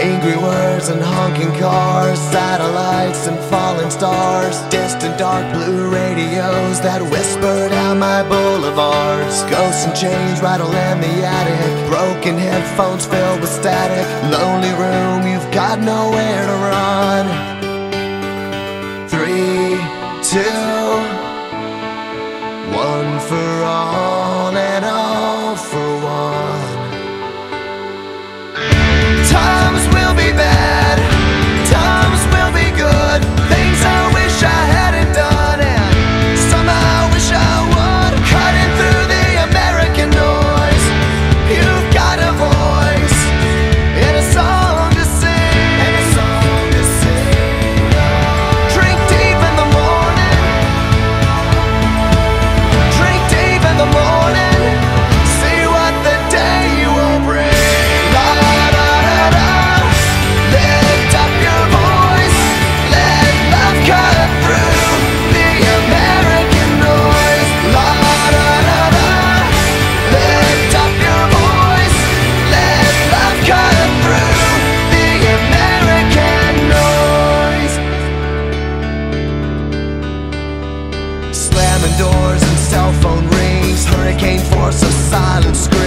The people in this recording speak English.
Angry words and honking cars, satellites and falling stars, distant dark blue radios that whisper down my boulevards. Ghosts and chains rattle in the attic, broken headphones filled with static. Lonely room, you've got nowhere to run. Three, two, one for all. came force of silence.